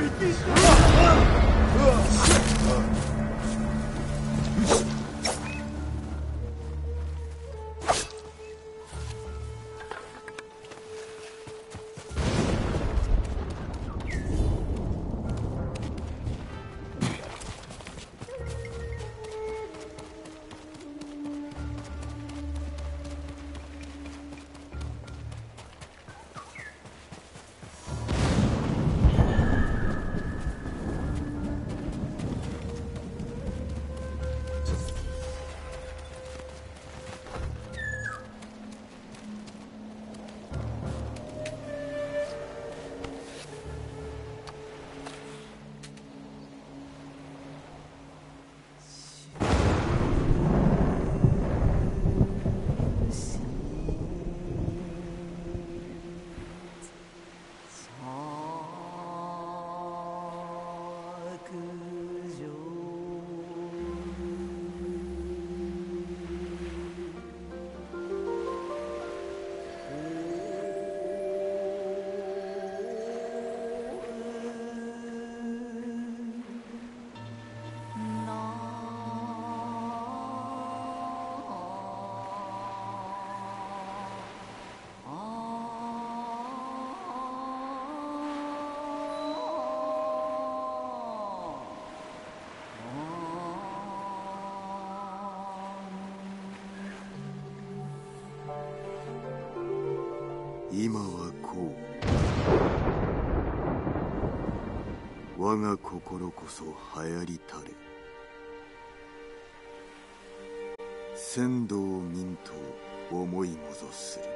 给地了啊今はこう。我が心こそ流行りたれ。仙道民と思いもぞす。る